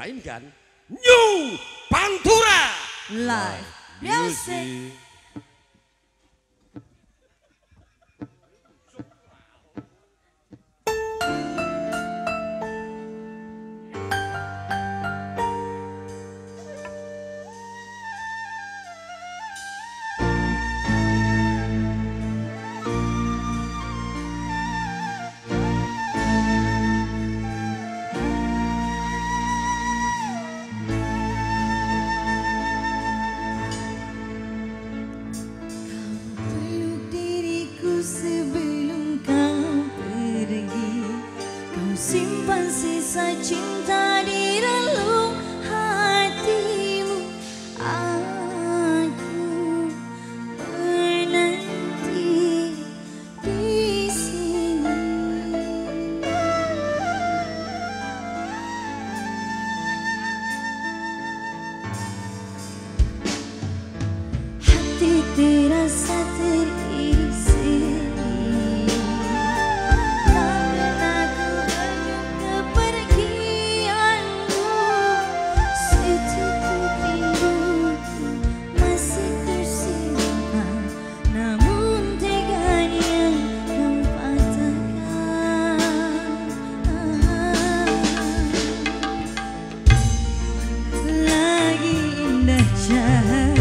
dimainkan New Pantura. Live Music. 在情感 hand